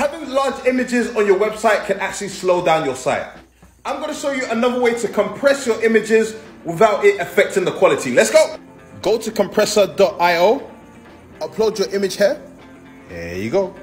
Having large images on your website can actually slow down your site. I'm going to show you another way to compress your images without it affecting the quality. Let's go. Go to compressor.io, upload your image here. There you go.